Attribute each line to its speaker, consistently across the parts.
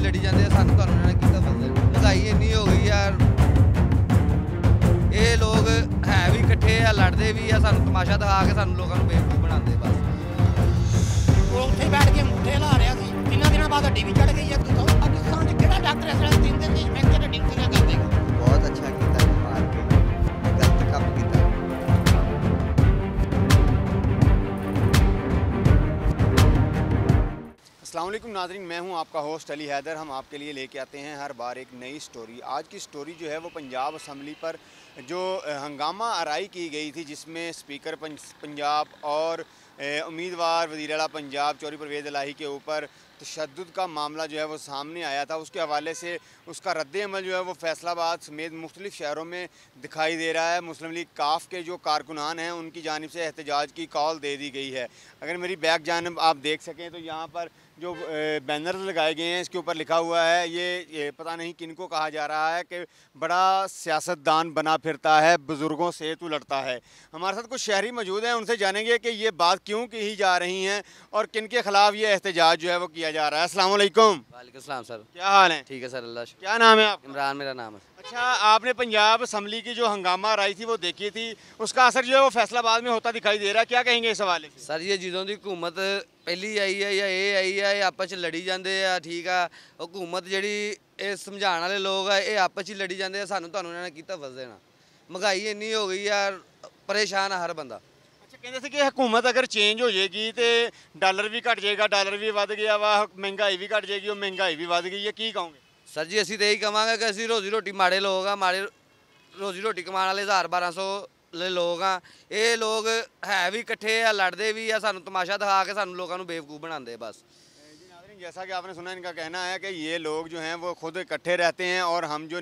Speaker 1: ਲੜੀ ਜਾਂਦੇ ਆ, ਸਾਨੂੰ ਤੁਹਾਨੂੰ ਇਹਨਾਂ ਨੇ ਕੀਤਾ ਬੰਦੇ ਮਹਿੰਗਾਈ ਇੰਨੀ ਹੋ ਗਈ ਯਾਰ ਇਹ ਲੋਕ ਹੈ ਵੀ ਇਕੱਠੇ ਆ, ਲੜਦੇ ਵੀ ਆ, ਸਾਨੂੰ ਤਮਾਸ਼ਾ ਦਿਖਾ ਕੇ ਸਾਨੂੰ ਲੋਕਾਂ ਨੂੰ ਬੇਵਕੂਫ ਬਣਾਉਂਦੇ ਬਸ।
Speaker 2: ਉਹ ਉੱਥੇ ਬੈਠ ਕੇ ਮੁੱਠੇ ਲਾ ਰਿਹਾ ਸੀ। ਤਿੰਨਾਂ ਦਿਨਾਂ ਬਾਅਦ ਅੱਡੀ ਵੀ ਚੜ ਗਈ ਹੈ ਦੱਸੋ, ਪਾਕਿਸਤਾਨ 'ਚ ਕਿਹੜਾ ਡਾਕਟਰ ਇਸ ਵੇਲੇ ਤਿੰਨ ਦਿਨ ਦੀ? ਫ੍ਰੈਕਚਰ ਹੱਡੀ ਨੂੰ
Speaker 3: असलम नाजरीन, मैं हूँ आपका होस्ट अली हैदर। हम आपके लिए लेके आते हैं हर बार एक नई स्टोरी आज की स्टोरी जो है वो पंजाब असम्बली पर जो हंगामा आरई की गई थी, जिसमें स्पीकर पंज- पंजाब और उम्मीदवार वज़ीर अला पंजाब चौरी परवेज़ इलाही के ऊपर तशद का मामला जो है वो सामने आया था। उसके हवाले से उसका रद्द अमल जो है वो फैसलाबाद समेत मुख्तलिफ़ शहरों में दिखाई दे रहा है। मुस्लिम लीग काफ के जो कारकुनान हैं, उनकी जानब से एहतजाज की कॉल दे दी गई है। अगर मेरी बैक जानब आप देख सकें तो यहाँ पर जो बैनर लगाए गए हैं इसके ऊपर लिखा हुआ है ये, ये पता नहीं किनको कहा जा रहा है कि बड़ा सियासतदान बना फिरता है बुज़ुर्गों से तू लड़ता है। हमारे साथ कुछ शहरी मौजूद हैं उनसे जानेंगे कि ये बात क्यों कही जा रही हैं और किन के ख़िलाफ़ ये एहतजाज जो है वो किया जा रहा है। अस्सलाम वालेकुम
Speaker 1: वालेकुम सर।
Speaker 3: क्या हाल है?
Speaker 1: ठीक है सर अल्लाह
Speaker 3: क्या नाम है आपका?
Speaker 1: इमरान मेरा नाम है।
Speaker 3: अच्छा आपने पंजाब असम्बली की जो हंगामा राई थी वो देखी थी उसका असर जो है वो फैसलाबाद में होता दिखाई दे रहा है क्या कहेंगे इस हवाले से
Speaker 1: ਸਰ ਇਹ ਜਦੋਂ ਦੀ ਹਕੂਮਤ ਪਹਿਲੀ ਆਈ ਹੈ ਜਾਂ ਇਹ ਆਈ ਹੈ ਇਹ ਆਪਸ ਚ ਲੜੀ ਜਾਂਦੇ ਆ ਠੀਕ ਆ ਹਕੂਮਤ ਜਿਹੜੀ ਇਹ ਸਮਝਾਉਣ ਵਾਲੇ ਲੋਕ ਆ ਇਹ ਆਪਸ ਚ ਹੀ ਲੜੀ ਜਾਂਦੇ ਆ ਸਾਨੂੰ ਤੁਹਾਨੂੰ ਇਹਨਾਂ ਨੇ ਕੀਤਾ ਵਸ ਦੇਣਾ ਮਹਿੰਗਾਈ ਇੰਨੀ ਹੋ ਗਈ ਯਾਰ ਪਰੇਸ਼ਾਨ ਆ ਹਰ ਬੰਦਾ
Speaker 3: ਅੱਛਾ ਕਹਿੰਦੇ ਸੀ ਕਿ ਹਕੂਮਤ ਅਗਰ ਚੇਂਜ ਹੋ ਜਾਏਗੀ ਤੇ ਡਾਲਰ ਵੀ ਘਟ ਜਾਏਗਾ ਡਾਲਰ ਵੀ ਵੱਧ ਗਿਆ ਵਾ ਮਹਿੰਗਾਈ ਵੀ ਘਟ ਜਾਏਗੀ ਉਹ ਮਹਿੰਗਾਈ ਵੀ ਵੱਧ ਗਈ ਹੈ ਕੀ ਕਹੋਗੇ
Speaker 1: ਸਰ ਜੀ, ਅਸੀਂ ਤਾਂ ਇਹੀ ਕਵਾਂਗੇ ਕਿ ਅਸੀਂ ਰੋਜ਼ੀ ਰੋਟੀ ਮਾੜੇ ਲੋਕ ਆ, ਮਾੜੇ ਰੋਜ਼ੀ ਰੋਟੀ ਕਮਾਉਣ ਵਾਲੇ 1200 ਲੈ ਲੋਕ ਆ। ਇਹ ਲੋਕ ਹੈ ਵੀ ਇਕੱਠੇ ਆ, ਲੜਦੇ ਵੀ ਆ, ਸਾਨੂੰ ਤਮਾਸ਼ਾ ਦਿਖਾ ਕੇ ਸਾਨੂੰ ਲੋਕਾਂ ਨੂੰ ਬੇਵਕੂਫ ਬਣਾਉਂਦੇ ਬਸ।
Speaker 3: जैसा कि आपने सुना इनका कहना है कि ये लोग जो हैं वो खुद इकट्ठे रहते हैं और हम जो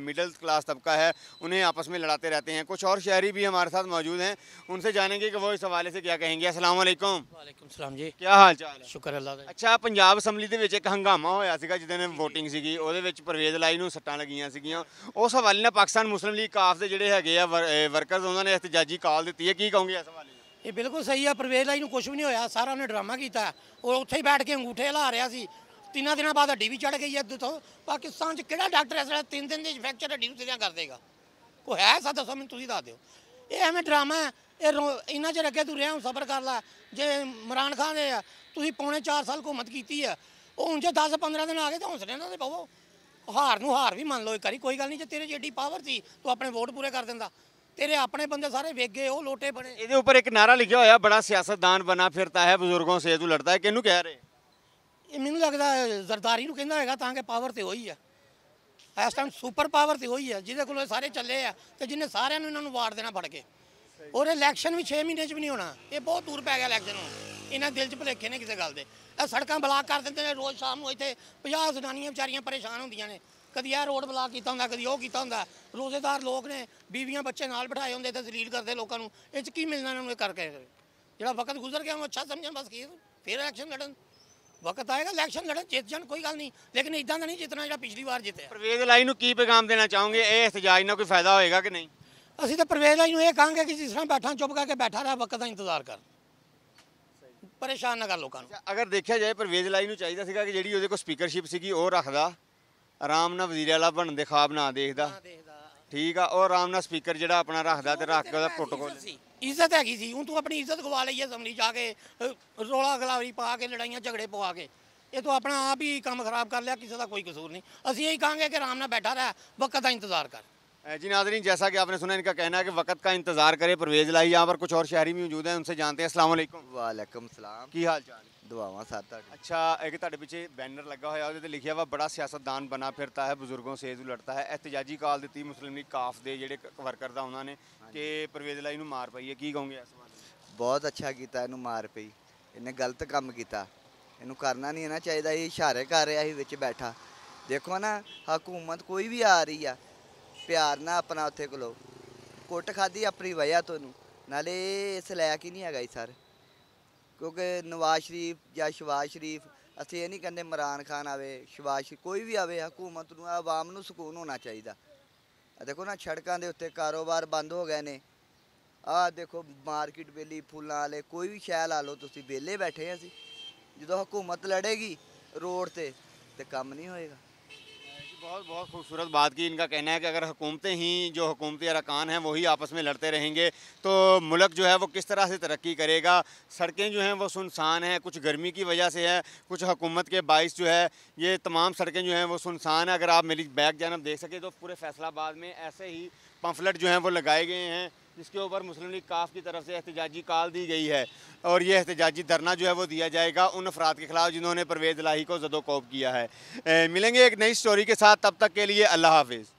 Speaker 3: मिडिल क्लास तबका है उन्हें आपस में लड़ाते रहते हैं कुछ और शहरी भी हमारे साथ मौजूद हैं उनसे जानेंगे कि वो इस हवाले से क्या कहेंगे अस्सलाम वालेकुम
Speaker 2: ਵਾਲੇਕੁਮ ਸਲਾਮ ਜੀ
Speaker 3: क्या हाल चाल है
Speaker 2: ਸ਼ੁਕਰ ਅੱਲਾ ਦਾ
Speaker 3: ਅੱਛਾ ਪੰਜਾਬ ਅਸੈਂਬਲੀ ਦੇ ਵਿੱਚ ਇੱਕ ਹੰਗਾਮਾ ਹੋਇਆ ਸੀਗਾ ਜਿੱਦਣ ਵੋਟਿੰਗ ਸੀਗੀ ਉਹਦੇ ਵਿੱਚ ਪਰਵੇਜ਼ ਲਾਈ ਨੂੰ ਸੱਟਾਂ ਲੱਗੀਆਂ ਸੀਗੀਆਂ ਉਸ ਹਵਾਲੇ ਨਾਲ ਪਾਕਿਸਤਾਨ ਮੁਸਲਿਮ ਲੀਗ ਕਾਫ ਦੇ ਜਿਹੜੇ ਹੈਗੇ ਆ ਵਰਕਰਸ ਉਹਨਾਂ ਨੇ ਇhtਜਾਜੀ ਕਾਲ ਦਿੱਤੀ ਹੈ ਕੀ ਕਹੋਗੇ ਇਸ ਹਵਾਲੇ ਨਾਲ
Speaker 2: ਇਹ ਬਿਲਕੁਲ ਸਹੀ ਆ, ਪ੍ਰਵੇਸ਼ ਲਾਈ ਨੂੰ ਕੁਝ ਵੀ ਨਹੀਂ ਹੋਇਆ ਸਾਰਾ ਉਹਨੇ ਡਰਾਮਾ ਕੀਤਾ। ਉਹ ਉੱਥੇ ਹੀ ਬੈਠ ਕੇ ਅੰਗੂਠੇ ਲਾ ਰਿਹਾ ਸੀ। ਤਿੰਨਾਂ ਦਿਨਾਂ ਬਾਅਦ ਹੱਡੀ ਵੀ ਚੜ ਗਈ ਹੈ ਦੱਸੋ ਪਾਕਿਸਤਾਨ 'ਚ ਕਿਹੜਾ ਡਾਕਟਰ ਇਸ ਵੇਲੇ ਤਿੰਨ ਦਿਨ ਦੇ ਫ੍ਰੈਕਚਰ ਹੱਡੀ ਨੂੰ ਸਿੱਧਾ ਕਰ ਦੇਗਾ? ਕੋਈ ਹੈ ਸਾ ਦੱਸੋ, ਮੈਨੂੰ ਤੁਸੀਂ ਦੱਸ ਦਿਓ। ਇਹ ਐਵੇਂ ਡਰਾਮਾ ਹੈ। ਇਹ ਰੋ- ਇੰਨਾ ਚਿਰ ਅੱਗੇ ਤੂੰ ਰਿਹਾ, ਹੁਣ ਸਬਰ ਕਰ ਲੈ। ਜੇ ਇਮਰਾਨ ਖਾਨ ਦੇ ਆ, ਤੁਸੀਂ ਪੌਣੇ 4 ਸਾਲ ਹਕੂਮਤ ਕੀਤੀ ਆ ਉਹ ਹੁਣ ਜੇ 10 15 ਦਿਨ ਆ ਗਏ ਤਾਂ ਹੌਸਲੇ ਨਾਲ ਤੇ ਪਵੋ ਹਾਰ ਨੂੰ ਹਾਰ ਵੀ ਮੰਨ ਲਓ ਇੱਕ ਵਾਰੀ, ਕੋਈ ਗੱਲ ਨਹੀਂ, ਜੇ ਤੇਰੇ 'ਚ ਏਡੀ ਪਾਵਰ ਸੀ, ਤੂੰ ਆਪਣੇ ਵੋਟ ਪੂਰੇ ਕਰ ਦਿੰਦਾ। ਤੇਰੇ ਆਪਣੇ ਬੰਦੇ ਸਾਰੇ ਵੇਗੇ ਉਹ ਲੋਟੇ ਬਣੇ।
Speaker 3: ਇਹਦੇ ਉੱਪਰ ਇੱਕ ਨਾਰਾ ਲਿਖਿਆ ਹੋਇਆ ਬੜਾ ਸਿਆਸਤਦਾਨ ਬਣਾ ਫਿਰਤਾ ਹੈ ਬਜ਼ੁਰਗੋਂ ਸੇ ਤੂੰ ਲੜਦਾ ਹੈ ਕਿਹਨੂੰ ਕਹਿ ਰਹੇ?
Speaker 2: ਇਹ ਮੈਨੂੰ ਲੱਗਦਾ ਹੈ ਜ਼ਰਦਾਰੀ ਨੂੰ ਕਹਿੰਦਾ ਹੋਏਗਾ ਤਾਂ ਕਿ ਪਾਵਰ ਤੇ ਹੋਈ ਆ ਇਸ ਟਾਈਮ ਸੁਪਰ ਪਾਵਰ ਤੇ ਹੋਈ ਆ ਜਿਹਦੇ ਕੋਲ ਇਹ ਸਾਰੇ ਚੱਲੇ ਆ ਤੇ ਜਿਹਨੇ ਸਾਰਿਆਂ ਨੂੰ ਇਹਨਾਂ ਨੂੰ ਵਾਰ ਦੇਣਾ ਫੜ ਕੇ। ਔਰ ਇਲੈਕਸ਼ਨ ਵੀ 6 ਮਹੀਨੇ ਚ ਵੀ ਨਹੀਂ ਹੋਣਾ ਇਹ ਬਹੁਤ ਦੂਰ ਪੈ ਗਿਆ ਇਲੈਕਸ਼ਨ ਨੂੰ। ਇਹਨਾਂ ਦਿਲ ਚ ਭੁਲੇਖੇ ਨੇ ਕਿਸੇ ਗੱਲ ਦੇ। ਇਹ ਸੜਕਾਂ ਬਲਾਕ ਕਰ ਦਿੰਦੇ ਨੇ ਰੋਜ਼ ਸ਼ਾਮ ਨੂੰ ਇੱਥੇ 50 ਜ਼ਨਾਨੀਆਂ ਵਿਚਾਰੀਆਂ ਪਰੇਸ਼ਾਨ ਹੁੰਦੀਆਂ ਨੇ। ਕਦੀ ਇਹ ਰੋਡ ਬਲਾਕ ਕੀਤਾ ਹੁੰਦਾ ਕਦੀ ਉਹ ਕੀਤਾ ਹੁੰਦਾ। ਰੋਜ਼ੇਦਾਰ ਲੋਕ ਨੇ ਬੀਵੀਆਂ ਬੱਚੇ ਨਾਲ ਬਿਠਾਏ ਹੁੰਦੇ ਤੇ ਜ਼ਲੀਲ ਕਰਦੇ ਲੋਕਾਂ ਨੂੰ। ਇਹ ਚ ਕੀ ਮਿਲਣਾ ਇਹਨਾਂ ਨੂੰ ਇਹ ਕਰਕੇ? ਜਿਹੜਾ ਵਕਤ ਗੁਜ਼ਰ ਗਿਆ ਉਹ ਅੱਛਾ ਸਮਝਣ ਬਸ ਕੀ ਫਿਰ ਇਲੈਕਸ਼ਨ ਲੜਨ। ਵਕਤ ਆਏਗਾ ਇਲੈਕਸ਼ਨ ਲੜਨ ਜਿੱਤ ਜਾਣ ਕੋਈ ਗੱਲ ਨਹੀਂ। ਲੇਕਿਨ ਇਦਾਂ ਦਾ ਨਹੀਂ ਜਿੱਤਣਾ ਜਿਹੜਾ ਪਿਛਲੀ ਵਾਰ ਜਿੱਤਿਆ।
Speaker 3: ਪਰਵੇਜ਼ ਲਾਈ ਨੂੰ ਕੀ ਪੈਗਾਮ ਦੇਣਾ ਚਾਹੋਗੇ? ਇਹ ਇhtਜਾਜ ਨਾਲ ਕੋਈ ਫਾਇਦਾ ਹੋਏਗਾ ਕਿ ਨਹੀਂ?
Speaker 2: ਅਸੀਂ ਤਾਂ ਪ੍ਰਵੇਸ਼ ਲਾਈ ਨੂੰ ਇਹ ਕਹਾਂਗੇ ਕਿ ਜਿਸ ਤਰ੍ਹਾਂ ਬੈਠਾ ਚੁੱਪ ਕਰਕੇ ਬੈਠਾ ਰਹਿ ਵਕਤ ਦਾ ਇੰਤਜ਼ਾਰ ਕਰ। ਪਰੇਸ਼ਾਨ ਨਾ ਕਰ ਲੋਕਾਂ ਨੂੰ।
Speaker 3: ਅਗਰ ਦੇਖਿਆ ਜਾਏ ਪਰਵੇਜ਼ ਲਾਈ ਨੂੰ ਚਾਹੀਦਾ ਸੀਗਾ ਕਿ ਜਿਹੜੀ ਉਹਦੇ ਕੋਲ ਸਪੀਕਰਸ਼ਿਪ ਸੀਗੀ ਉਹ ਰੱਖਦਾ। ਆਰਾਮ ਨਾਲ ਵਜ਼ੀਰ ਆਲਾ ਬਣਨ ਦੇ ਖਾਬ ਨਾ ਦੇਖਦਾ। ਠੀਕ ਆ ਉਹ ਆਰਾਮ ਨਾਲ ਸਪੀਕਰ ਜਿਹੜਾ ਆਪਣਾ ਰੱਖਦਾ ਤੇ ਰੱਖ ਕੇ ਉਹਦਾ ਪ੍ਰੋਟੋਕੋਲ
Speaker 2: ਇੱਜ਼ਤ ਹੈਗੀ ਸੀ ਹੁਣ ਤੂੰ ਆਪਣੀ ਇੱਜ਼ਤ ਗਵਾ ਲਈ ਹੈ ਅਸੈਂਬਲੀ ਜਾ ਕੇ ਰੌਲਾ ਗਲਾਵਰੀ ਪਾ ਕੇ ਲੜਾਈਆਂ ਝਗੜੇ ਪਵਾ ਕੇ। ਇਹ ਤੂੰ ਆਪਣਾ ਆਪ ਹੀ ਕੰਮ ਖਰਾਬ ਕਰ ਲਿਆ ਕਿਸੇ ਦਾ ਕੋਈ ਕਸੂਰ ਨਹੀਂ। ਅਸੀਂ ਇਹੀ ਕਹਾਂਗੇ ਕਿ ਆਰਾਮ ਨਾਲ ਬੈਠਾ ਰਹਿ ਵਕਤ ਦਾ ਇੰਤਜ਼ਾਰ ਕਰ।
Speaker 3: जी नाजरीन जैसा कि आपने सुना इनका कहना है कि वक्त का इंतजार करे परवेज लाई यहाँ पर कुछ और शहरी भी मौजूद हैं उनसे जानते हैं अस्सलाम वालेकुम
Speaker 4: ਵਾਲੇਕਮ ਸਲਾਮ
Speaker 3: ਕੀ ਹਾਲ ਚਾਲ ਹੈ
Speaker 4: ਦੁਆਵਾਂ ਸਾਥ ਤੁਹਾਡੀ
Speaker 3: ਅੱਛਾ ਇੱਕ ਤੁਹਾਡੇ ਪਿੱਛੇ ਬੈਨਰ ਲੱਗਾ ਹੋਇਆ ਉਹਦੇ ਤੇ ਲਿਖਿਆ ਵਾ ਬੜਾ ਸਿਆਸਤਦਾਨ ਬਣਾ ਫਿਰਤਾ ਹੈ ਬਜ਼ੁਰਗੋਂ ਸੇਜ਼ ਲੜਤਾ ਹੈ ਇhtਜਾਜੀ ਕਾਲ ਦਿੱਤੀ ਮੁਸਲਿਮ ਲੀਗ ਕਾਫ ਦੇ ਜਿਹੜੇ ਵਰਕਰ ਦਾ ਉਹਨਾਂ ਨੇ ਕਿ ਪਰਵੇਜ਼ ਲਾਈ ਨੂੰ ਮਾਰ ਪਈ ਹੈ ਕੀ ਕਹੋਗੇ ਇਸ ਬਾਰੇ
Speaker 4: ਬਹੁਤ ਅੱਛਾ ਕੀਤਾ ਇਹਨੂੰ ਮਾਰ ਪਈ ਇਹਨੇ ਗਲਤ ਕੰਮ ਕੀਤਾ ਇਹਨੂੰ ਕਰਨਾ ਨਹੀਂ ਨਾ ਚਾਹੀਦਾ ਇਹ ਇਸ਼ਾਰੇ ਕਰ ਰਿਹਾ ਸੀ ਵਿੱਚ ਬੈਠਾ ਦੇਖੋ ਨਾ ਹਕੂਮਤ ਕੋਈ ਵੀ ਆ ਰਹੀ ਆ ਪਿਆਰ ਨਾਲ ਆਪਣਾ ਉੱਥੇ ਕੋਲੋ। ਕੁੱਟ ਖਾਦੀ ਆਪਣੀ ਵਜ੍ਹਾ ਤੋਂ ਨੂੰ ਨਾਲੇ ਇਸ ਲਾਇਕ ਹੀ ਨਹੀਂ ਹੈਗਾ ਜੀ ਸਰ। ਕਿਉਂਕਿ ਨਵਾਜ਼ ਸ਼ਰੀਫ ਜਾਂ ਸ਼ਵਾਜ਼ ਸ਼ਰੀਫ, ਅਸੀਂ ਇਹ ਨਹੀਂ ਕਹਿੰਦੇ ਇਮਰਾਨ ਖਾਨ ਆਵੇ, ਸ਼ਵਾਜ਼ ਸ਼ਰੀਫ, ਕੋਈ ਵੀ ਆਵੇ, ਹਕੂਮਤ ਨੂੰ, ਆਵਾਮ ਨੂੰ ਸਕੂਨ ਹੋਣਾ ਚਾਹੀਦਾ। ਆ ਦੇਖੋ ਨਾ, ਸੜਕਾਂ ਦੇ ਉੱਤੇ ਕਾਰੋਬਾਰ ਬੰਦ ਹੋ ਗਏ ਨੇ। ਆਹ ਦੇਖੋ, ਮਾਰਕੀਟ ਵੇਲੀ, ਫੁੱਲਾਂ ਵਾਲੇ, ਕੋਈ ਵੀ ਸ਼ੈ ਲਾ ਲਓ, ਤੁਸੀਂ ਵਿਹਲੇ ਬੈਠੇ ਹਾਂ ਅਸੀਂ। ਜਦੋਂ ਹਕੂਮਤ ਲੜੇਗੀ ਰੋਡ ਤੇ ਤੇ ਕੰਮ ਨਹੀਂ ਹੋਏਗਾ।
Speaker 3: बहुत बहुत खूबसूरत बात की। इनका कहना है कि अगर हुकूमतें ही, जो हुकूमती अरकान हैं, वही आपस में लड़ते रहेंगे तो मुल्क जो है वो किस तरह से तरक्की करेगा? सड़कें जो हैं वो सुनसान हैं, कुछ गर्मी की वजह से है, कुछ हुकूमत के बाइस जो है, ये तमाम सड़कें जो हैं वो सुनसान है। अगर आप मेरी बैग जानब देख सकें तो पूरे फैसलाबाद में ऐसे ही पम्फलेट जो हैं वो लगाए गए हैं। जिसके ऊपर मुस्लिम लीग काफ की तरफ़ से एहतजाजी कॉल दी गई है और ये एहतजाजी धरना जो है वो दिया जाएगा उन अफराद के खिलाफ जिन्होंने परवेज लाही को जदोकोब किया है। ए, मिलेंगे एक नई स्टोरी के साथ तब तक के लिए अल्लाह हाफिज़।